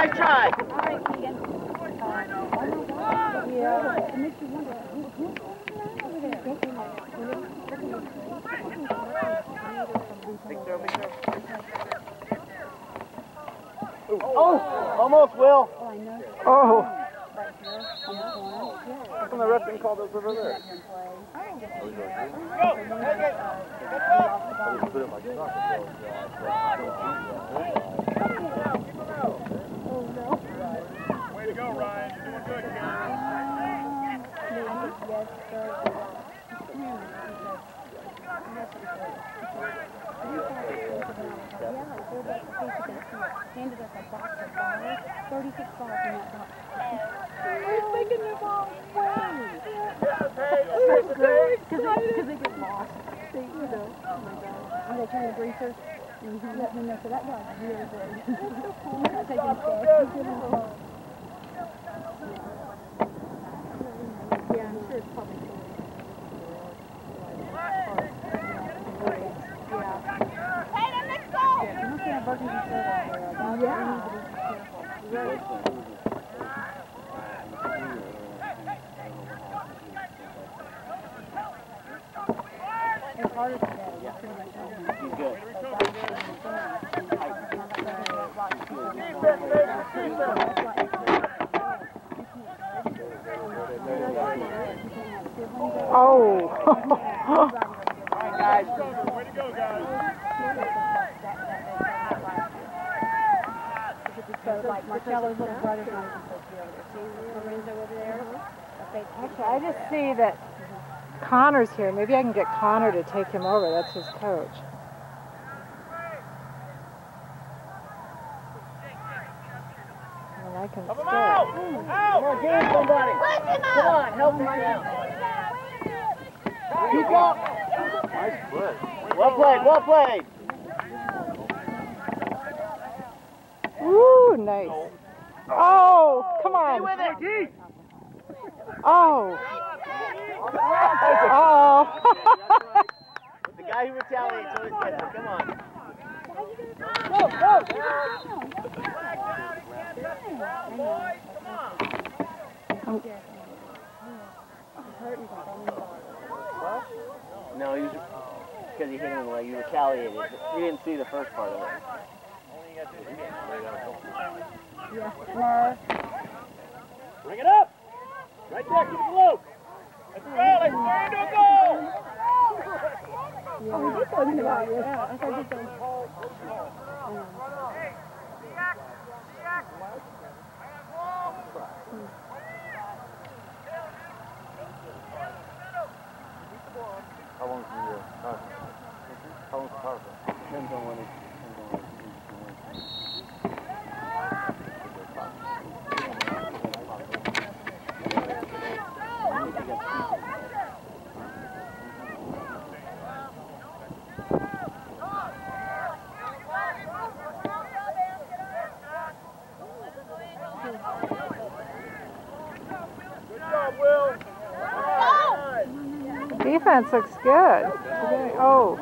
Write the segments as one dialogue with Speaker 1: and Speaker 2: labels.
Speaker 1: Nice try,
Speaker 2: 嗯。Connor's here. Maybe I can get Connor to take him over. That's his coach. And I can
Speaker 3: Help him
Speaker 2: stay.
Speaker 3: out! Hmm.
Speaker 1: Come
Speaker 3: Out!
Speaker 1: on, game somebody. Come on, help him out. Keep up.
Speaker 3: Nice play.
Speaker 1: Well played, well played.
Speaker 2: Woo, nice. Oh, come on.
Speaker 1: with it.
Speaker 2: Oh. Oh.
Speaker 1: The guy who retaliates always gets it. Come on. Go, go. No, he was because he hit him in the leg. He retaliated. You didn't see the first part of it.
Speaker 3: Bring it up. Right there. Keep it low. Let's turn goal.
Speaker 4: Did.
Speaker 3: How long's the uh, How the power?
Speaker 1: Depends on when it.
Speaker 2: Defense looks good. Oh.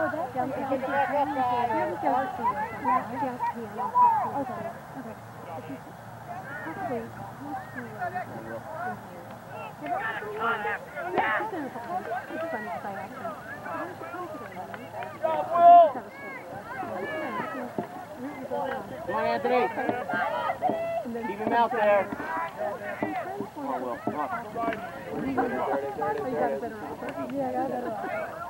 Speaker 3: On the ground. Good shot. Good shot, boy. Good job, Will.
Speaker 1: Come on, Anthony. Keep him out there. Come on, Will. Come on.
Speaker 3: Way to go, Will.
Speaker 1: Somebody got a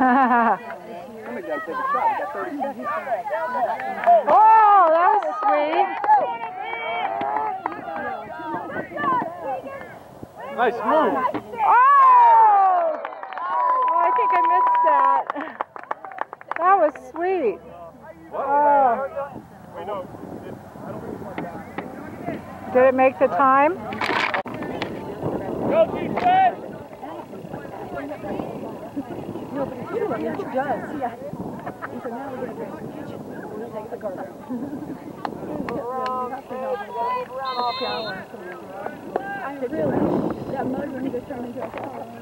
Speaker 2: oh, that was sweet.
Speaker 1: Nice move.
Speaker 2: Oh! Oh, I think I missed that. That was sweet. Oh. Did it make the time?
Speaker 5: Go, defense!
Speaker 3: It does. Yeah. So now we're going to go to the kitchen. We're going to take the garbage. I really, that mud when he goes turn into a flower.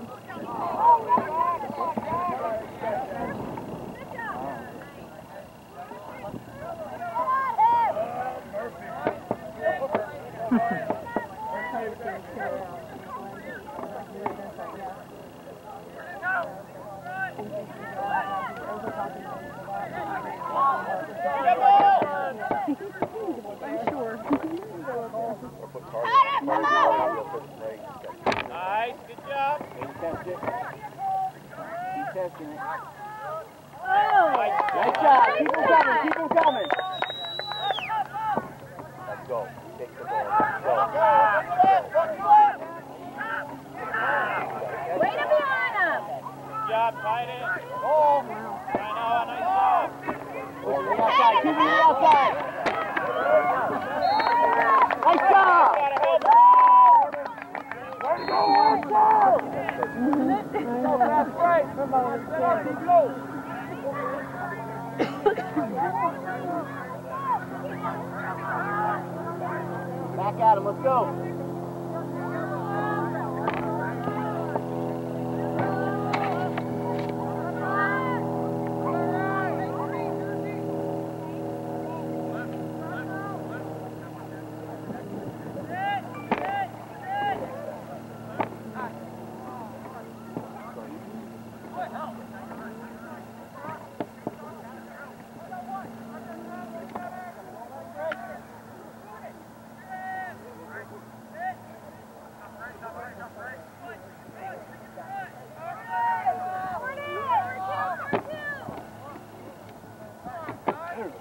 Speaker 5: Nice, good job.
Speaker 1: Test it. Keep testing it.
Speaker 5: Nice.
Speaker 1: Nice job. Keep them coming. Keep them coming. Let's go. Take the ball. Let's go.
Speaker 5: Good job, tight end. Oh. Right now, nice job.
Speaker 1: Over the outside. Keep them outside. Nice job.
Speaker 5: Gotta help.
Speaker 1: Back at him. Let's go.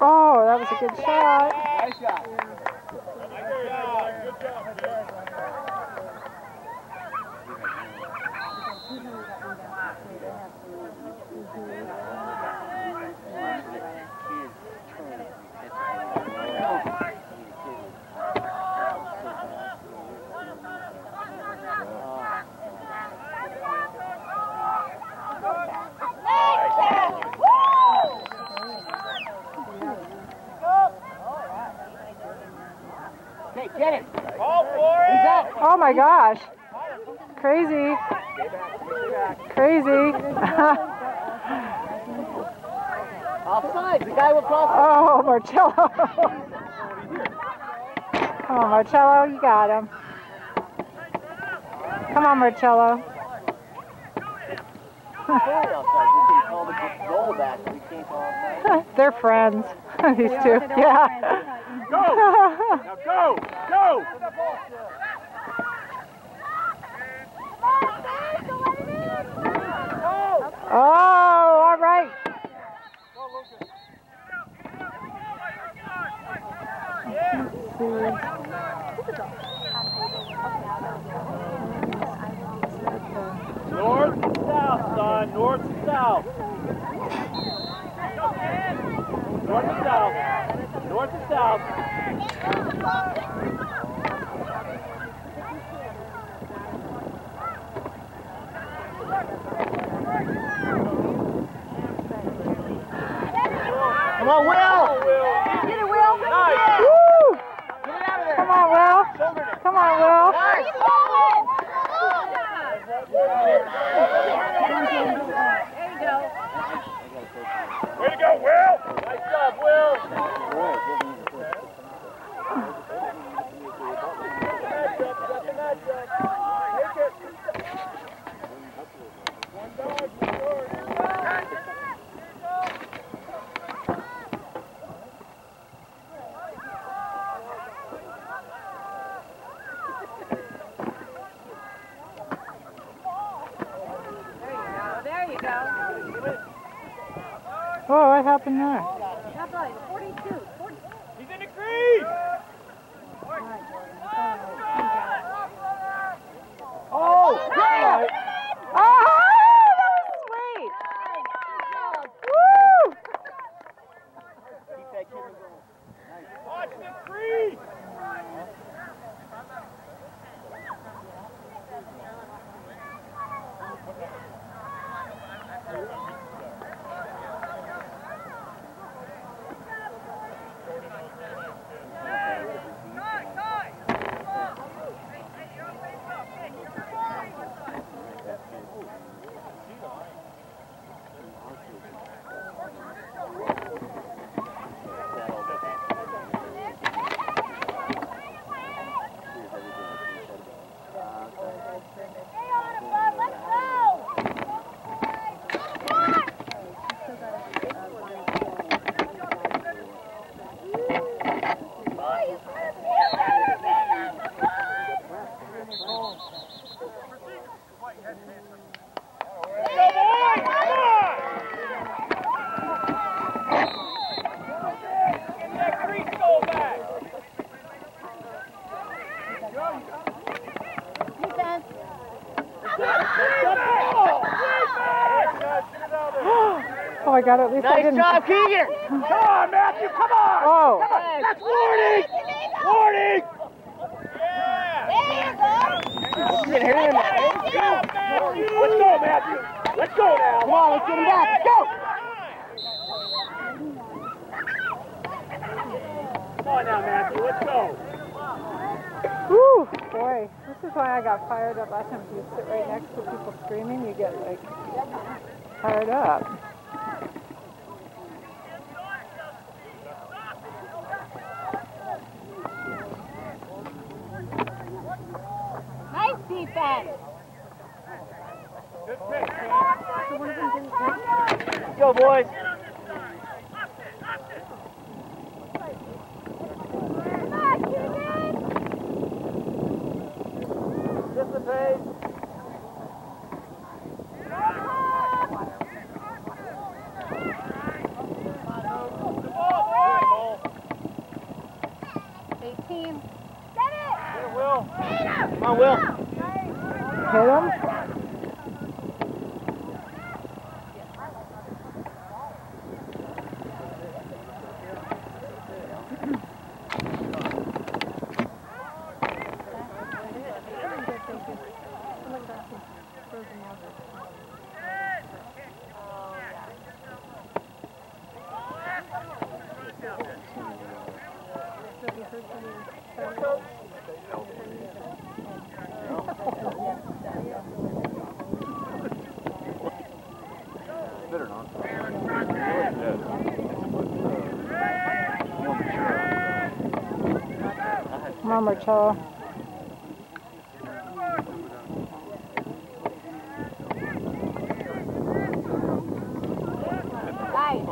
Speaker 2: Oh, that was a good shot.
Speaker 1: Nice shot. Get it.
Speaker 5: Call for it.
Speaker 2: Oh my gosh. Crazy. Crazy.
Speaker 1: Offside. The guy will cross.
Speaker 2: oh, Marcello. Oh, Marcello, you got him. Come on, Marcello.
Speaker 1: Totally offside. We can call the goal back. but We can't call offside.
Speaker 2: They're friends, these two. Yeah.
Speaker 5: Go. Now go.
Speaker 2: Oh.
Speaker 5: North and south. North and south. North and south. North and south.
Speaker 1: Come on, Will.
Speaker 2: Oh, I got it. At least I didn't.
Speaker 1: job, Keegan!
Speaker 3: Come on, Matthew, come on!
Speaker 2: Oh.
Speaker 3: Come on. That's warning! Warning! Yeah!
Speaker 1: Keegan, hit him.
Speaker 3: Good job, Matthew! Let's go, Matthew! Let's go now!
Speaker 1: Come on, let's get him back. Go!
Speaker 3: Come on now, Matthew, let's go!
Speaker 2: Whew, boy, this is why I got fired up last time. You sit right next to people screaming, you get like fired up.
Speaker 4: Nice defense.
Speaker 3: Good pick, Sam.
Speaker 1: Let's go, boys. Dissipate.
Speaker 3: The ball, boys!
Speaker 4: 18.
Speaker 3: Here, Will.
Speaker 1: Come on, Will.
Speaker 2: Hit him.
Speaker 1: Bitter, not.
Speaker 2: Come on, Marcello.
Speaker 4: Nice.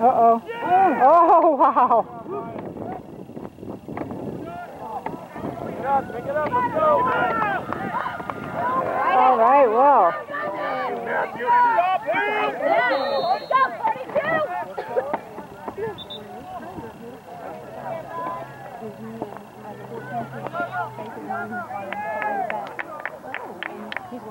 Speaker 2: Uh-oh. Oh, wow.
Speaker 3: Pick it up, pick it up, let's go!
Speaker 2: All right, well.
Speaker 3: Matthew, stop him!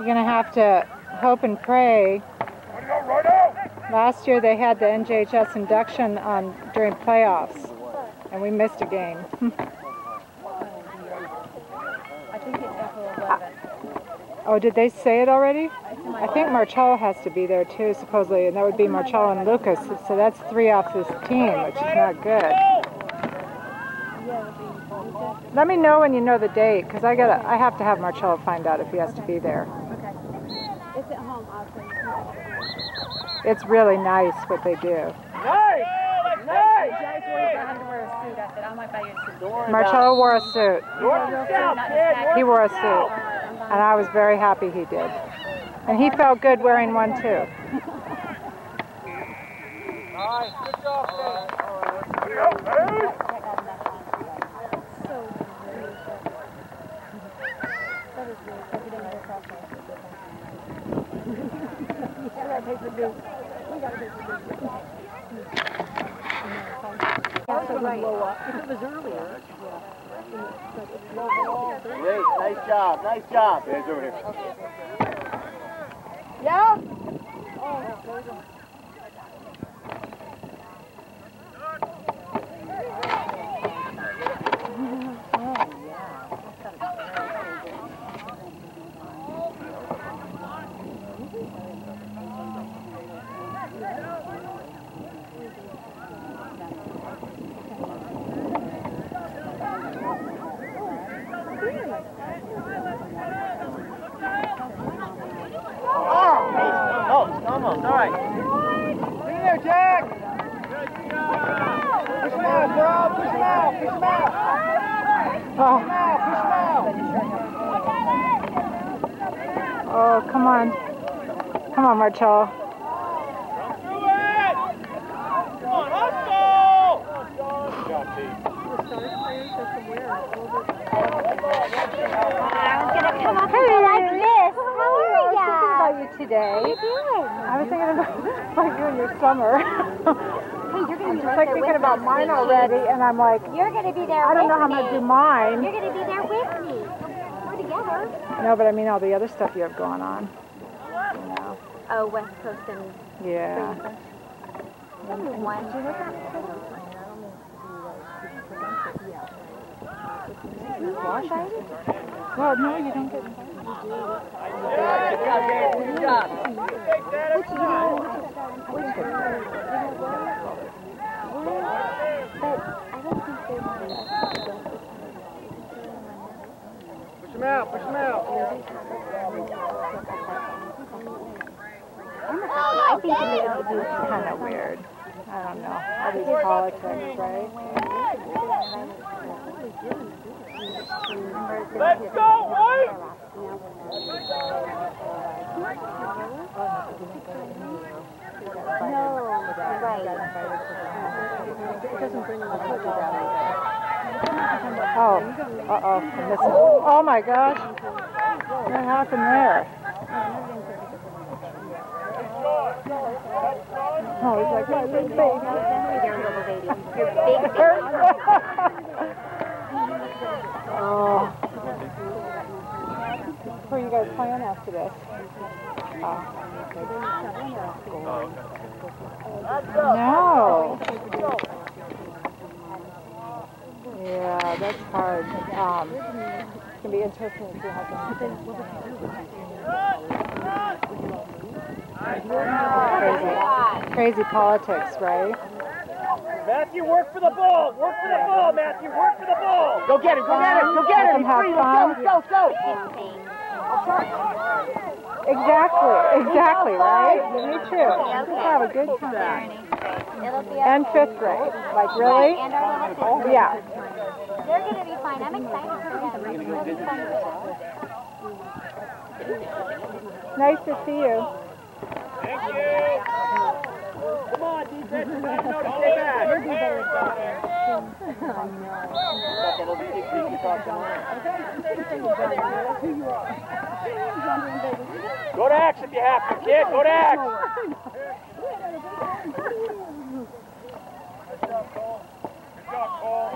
Speaker 2: You're going to have to hope and pray. Last year they had the NJHS induction on during playoffs, and we missed a game.
Speaker 4: I think it's April 11th.
Speaker 2: oh, did they say it already? I think Marcello has to be there too, supposedly, and that would be Marcello and Lucas. So that's three off this team, which is not good. Let me know when you know the date, because I gotta, I have to have Marcello find out if he has to be there.
Speaker 4: Okay. It's at home, I'll.
Speaker 2: It's really nice what they do.
Speaker 3: Nice! Nice!
Speaker 6: Jay's worried about having to wear a suit. I said, I might buy you a suit.
Speaker 2: Marcello wore a suit.
Speaker 3: North and south, kid!
Speaker 2: He wore a suit. And I was very happy he did. And he felt good wearing one too.
Speaker 3: Nice. Good job, Dave. Here you go, dude.
Speaker 1: Great, nice job, nice job. There's over here. Oh, almost, all right.
Speaker 3: Be there, Jack! Push him out, bro! Push him out! Push him out!
Speaker 2: Oh,
Speaker 3: Push him out!
Speaker 2: oh come on. Come on, Marcello.
Speaker 3: Do it! Come on, hustle! Good job, Pete.
Speaker 7: Hey, like this. Oh, How are
Speaker 2: I was thinking about you today. I was thinking about, about you in your summer.
Speaker 7: Hey,
Speaker 2: I'm just like thinking
Speaker 7: with
Speaker 2: about mine already,
Speaker 7: cheeks.
Speaker 2: and I'm like,
Speaker 7: You're gonna be there
Speaker 2: I don't know how
Speaker 7: with
Speaker 2: I'm gonna do mine.
Speaker 7: You're gonna be there with me. We're together.
Speaker 2: No, but I mean all the other stuff you have going on. You know.
Speaker 7: Oh, West Coast and
Speaker 2: Yeah.
Speaker 7: one.
Speaker 2: Well, no, you don't get invited.
Speaker 1: Good job, Dave. Good job.
Speaker 3: Take that every time. Push him out, push him out.
Speaker 7: I think it may be
Speaker 2: kind of weird. I don't know. All these politics, right?
Speaker 3: Let's go, White!
Speaker 2: Oh, uh-oh. I'm missing. Oh, uh oh. Oh my gosh. What happened there? Oh, he's like, my big baby.
Speaker 7: your little baby. Your big baby.
Speaker 2: Oh. Who are you guys playing after this? Oh. No. Yeah, that's hard. Um, it's gonna be interesting to see how crazy, crazy politics, right?
Speaker 3: Matthew, work for the ball. Work for the ball, Matthew. Work for the ball.
Speaker 1: Go get him, go get him, go get him.
Speaker 2: Let them have
Speaker 1: He's free. Let's go, let's go, let's go.
Speaker 2: Exactly, exactly, right? Me too. Just have a good time. And fifth grade, like really?
Speaker 7: and our little sister.
Speaker 2: Oh, yeah.
Speaker 7: They're gonna be fine. I'm excited for them. It'll be fun for them.
Speaker 2: Nice to see you.
Speaker 3: Thank you. Come on, defensive back. No, to stay back. Go to Axe if you have to, kid. Go to Axe. Good job, Cole. Good job, Cole.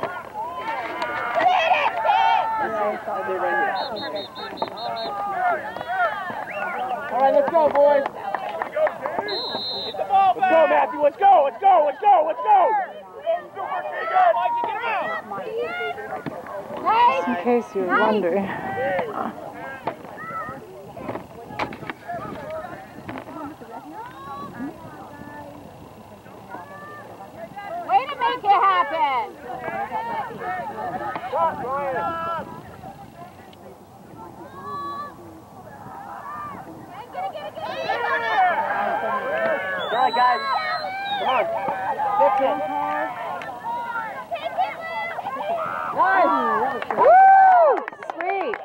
Speaker 1: All right, let's go, boys.
Speaker 3: Get the ball back. Let's go, Matthew. Let's go. Let's go. Let's go. Let's go. Super Keegan. Mikey, get him out.
Speaker 2: Just in case you're wondering.
Speaker 4: Way to make it happen!
Speaker 3: Shot, Brian.
Speaker 7: Get it, get it, get
Speaker 1: on. Fix. Nice.
Speaker 2: Woo! Sweet.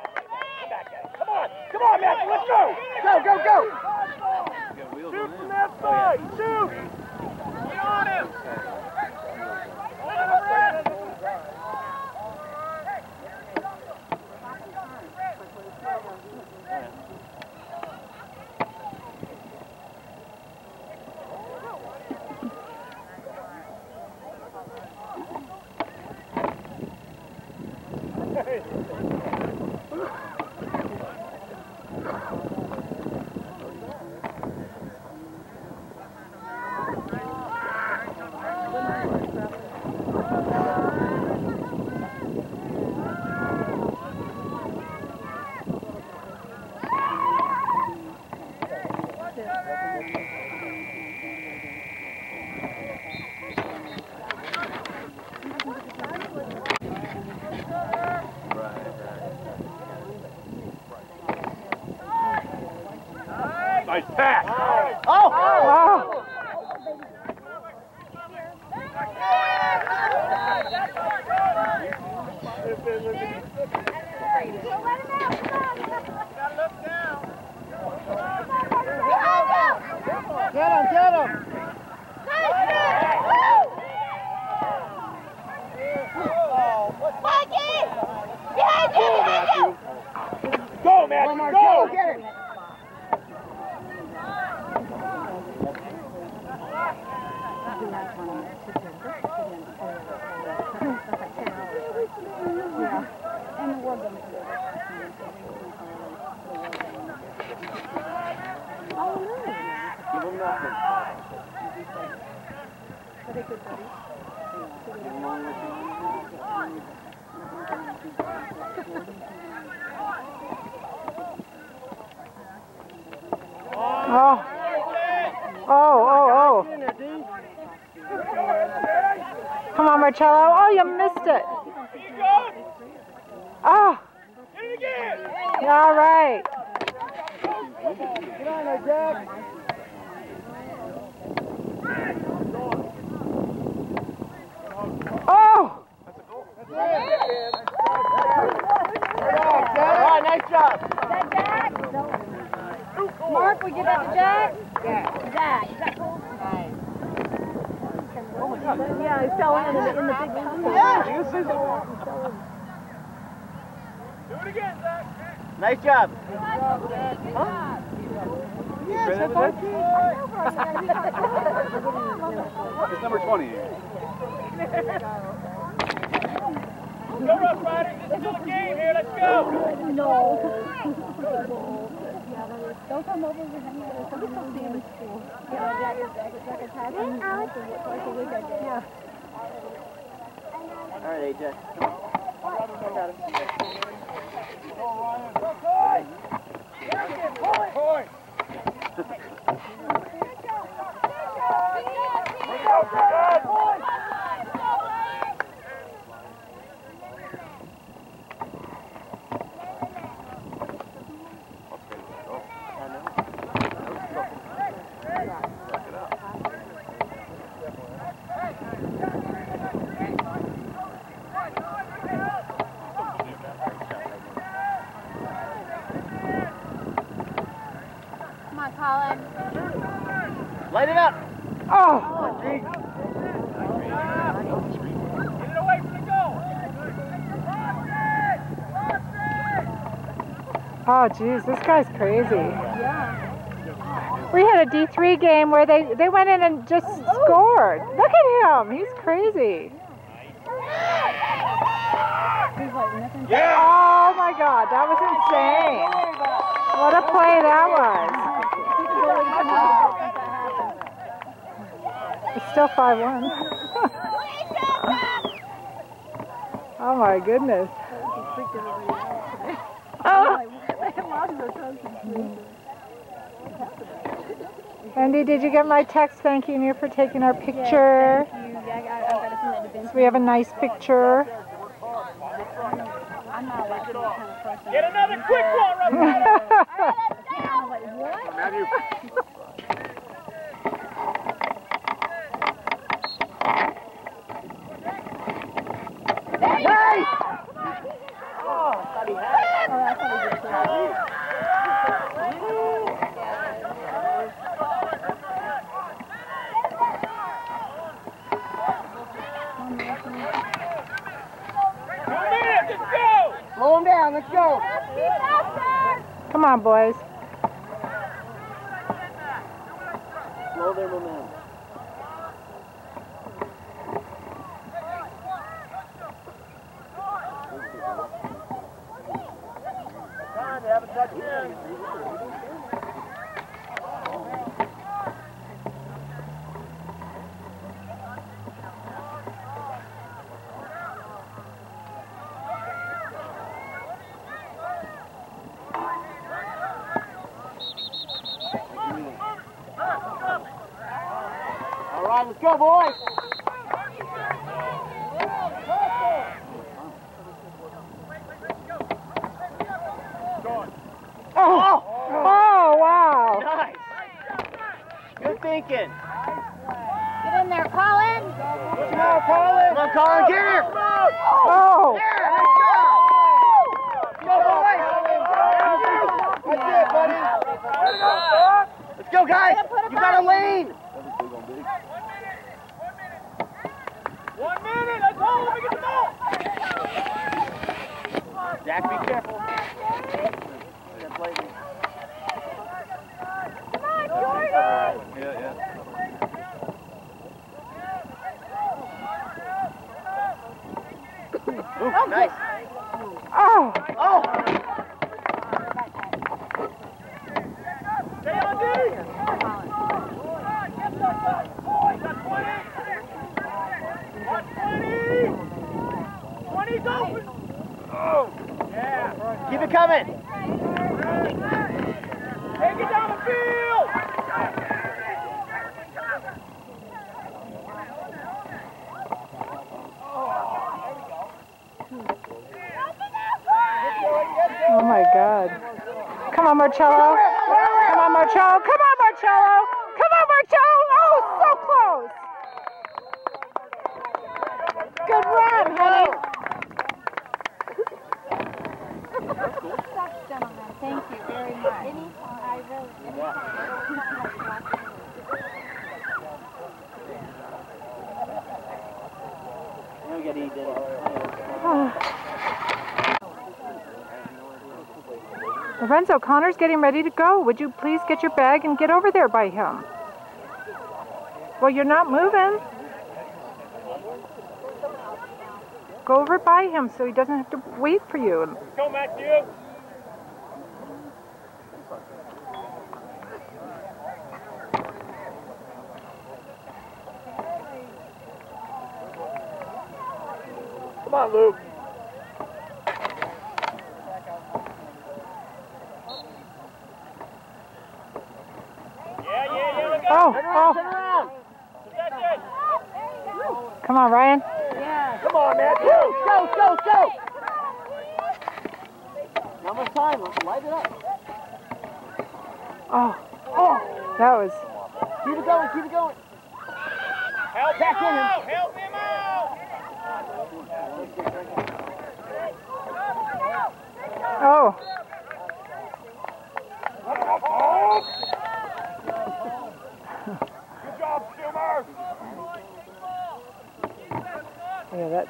Speaker 5: Come on, come on, Matthew, let's go!
Speaker 1: Go, go, go.
Speaker 5: Shoot from that side, shoot! Get on him!
Speaker 1: Oh,
Speaker 2: oh. Come on, Marcello. Oh, you missed it. Oh.
Speaker 5: Hit it again!
Speaker 2: All right.
Speaker 1: Get on there, Jack.
Speaker 2: Oh.
Speaker 1: Nice job.
Speaker 3: Mark, we give that to Jack? Yeah. Jack, is? Yeah, he fell in the, in the big tunnel.
Speaker 1: Yeah, you see
Speaker 5: Do it again, Zach!
Speaker 1: Nice job.
Speaker 4: yes It's number 20.
Speaker 5: Go, Rough Riders, it's still a game here, let's go!
Speaker 3: No. Don't come over and hang out with somebody else in school. Yeah, Jack is, Jack is, Jack is happy. Twice a week I did. Yeah.
Speaker 1: All right, AJ.
Speaker 7: Come on,
Speaker 2: Oh, geez, this guy's crazy. We had a D3 game where they, they went in and just scored. Look at him. He's crazy.
Speaker 5: Yeah!
Speaker 2: Oh, my God. That was insane. What a play that was. It's still 5-1. oh, my goodness. Oh. Andy, did you get my text thanking you for taking our picture?
Speaker 3: You, yeah, I, I've got to send that to Vince.
Speaker 2: So we have a nice picture.
Speaker 3: I'm not like that kind of person.
Speaker 5: Get another quick one, Rough Riders!
Speaker 3: What?
Speaker 4: Matthew.
Speaker 3: Two minutes, let's go!
Speaker 1: Slow him down. Let's go.
Speaker 2: Come on, boys.
Speaker 1: Slow their momentum.
Speaker 3: Time, they haven't touched in.
Speaker 1: All right, let's go, boys.
Speaker 2: Oh, oh wow.
Speaker 1: Nice. Good thinking.
Speaker 7: Get in there, Colin.
Speaker 1: Come on, Colin. Come on, Colin, get him.
Speaker 2: Oh,
Speaker 1: There, let's go. Go, boys. That's it, buddy. Let's go, guys. You got a lane.
Speaker 3: One minute, let's go, let me get the ball!
Speaker 1: Jack, be careful. That's lightning. Yeah, yeah. Ooh, nice.
Speaker 2: oh.
Speaker 1: Oh!
Speaker 3: Stay on D! One twenty! Twenty's open! Oh! Yeah!
Speaker 1: Keep it coming.
Speaker 3: Take it down the field!
Speaker 2: Oh my God. Come on, Marcello. Come on, Marcello. Come on, Marcello. Come on, Marcello. Oh, so close. Good run, honey.
Speaker 7: Gentlemen, thank you very much. I really,
Speaker 1: We'll get E did
Speaker 2: Lorenzo, Connor's getting ready to go. Would you please get your bag and get over there by him? Well, you're not moving. Go over by him so he doesn't have to wait for you.
Speaker 3: Come on, Luke. Yeah, yeah, yeah, look out!
Speaker 2: Oh,
Speaker 1: Turn around, turn
Speaker 2: oh,
Speaker 1: around.
Speaker 3: Possession!
Speaker 2: come on, Ryan. Yeah.
Speaker 3: Come on, man.
Speaker 1: Go, go, go. go. Not much time. Light it up.
Speaker 2: Oh, oh, that was.
Speaker 1: Keep it going, keep it going.
Speaker 3: Help
Speaker 1: Back in him.
Speaker 3: out! Help him out!
Speaker 2: Oh,
Speaker 3: Good job, Schumer!
Speaker 2: Yeah, that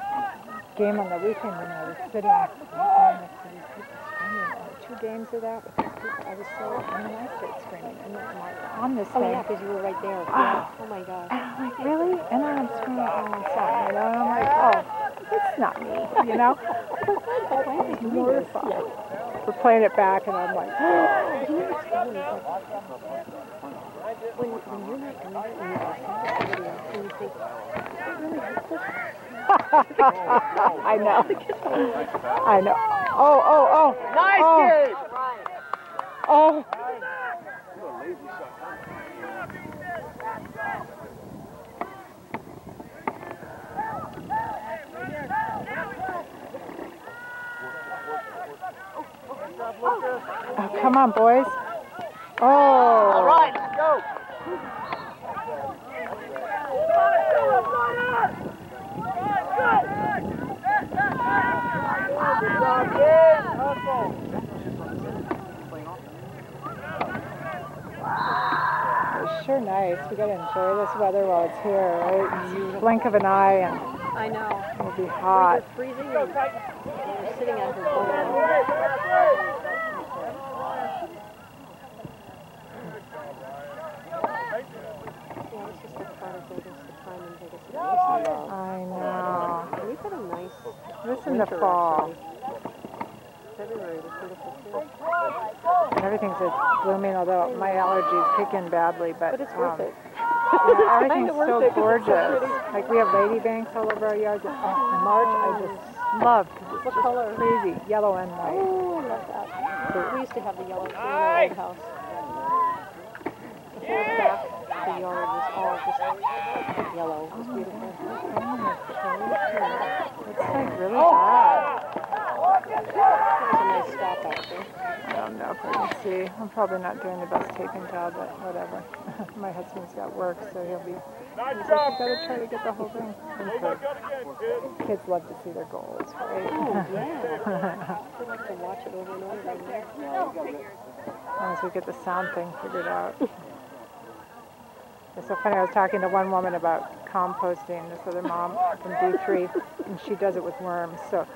Speaker 2: game on the weekend when I was sitting right next to these people screaming. uh, Two games of that with these people. I was so. I mean, I started screaming, and like on this
Speaker 4: Oh,
Speaker 2: thing.
Speaker 4: yeah, because you were right there.
Speaker 2: Ah.
Speaker 4: Yeah. Oh, my God.
Speaker 2: And I'm like, really? And then I'm screaming for my son, you know? And I'm like, oh, it's not me, you know? I was mortified. We're playing it back, and I'm like,
Speaker 4: You know what's funny like, when, when you're not doing it and you're listening somebody else and you think, "That really helpful?"
Speaker 2: I know. I know. Oh, oh, oh.
Speaker 1: Nice
Speaker 2: oh,
Speaker 1: kid.
Speaker 2: Oh. Oh, come on, boys. Oh.
Speaker 1: All right,
Speaker 2: sure nice. We gotta enjoy this weather while it's here, right? Blink of an eye, and
Speaker 4: I know.
Speaker 2: It'll be hot.
Speaker 4: were freezing and we were sitting at her. Yeah, it's just the product they just the time and take us to love.
Speaker 2: I know.
Speaker 4: We've had a nice
Speaker 2: Listen to
Speaker 4: winter,
Speaker 2: fall.
Speaker 4: actually. February was beautiful too.
Speaker 2: And everything's just blooming, although my allergies kick in badly. But,
Speaker 4: But it's worth
Speaker 2: um,
Speaker 4: it.
Speaker 2: Yeah, everything's
Speaker 4: worth
Speaker 2: so
Speaker 4: it 'cause it's so
Speaker 2: gorgeous. like we have lady banks all over our yards. In March, I just love 'cause it's
Speaker 4: What
Speaker 2: just
Speaker 4: color?
Speaker 2: crazy, yellow and white.
Speaker 4: Oh, I love that. We used to have the yellow tree in our old house. The whole back of the yard was all just yellow. It was beautiful.
Speaker 2: It's like really bad.
Speaker 4: It was a nice stop actually.
Speaker 2: I don't know if I can see. I'm probably not doing the best taping job, but whatever. my husband's got work, so he'll be.
Speaker 3: Nice
Speaker 2: He's like,
Speaker 3: job.
Speaker 2: gotta try to get the whole thing. And
Speaker 3: Oh my
Speaker 2: so
Speaker 3: God again, kid.
Speaker 2: kids love to see their goals, right?
Speaker 4: Oh, yeah. I'd like to watch it over and over again.
Speaker 2: As long as we get the sound thing figured out. It's so funny, I was talking to one woman about composting, this other mom from D3, and she does it with worms. So